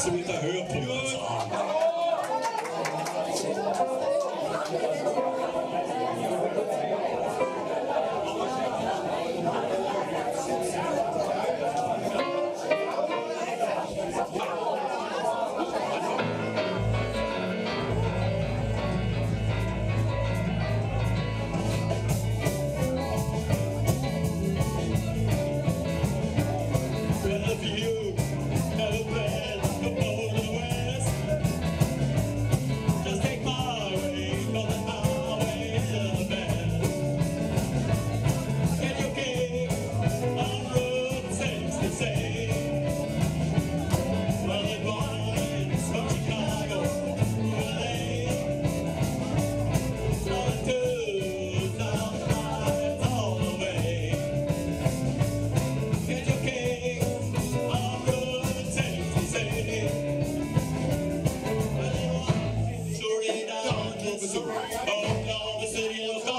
så vi inte. So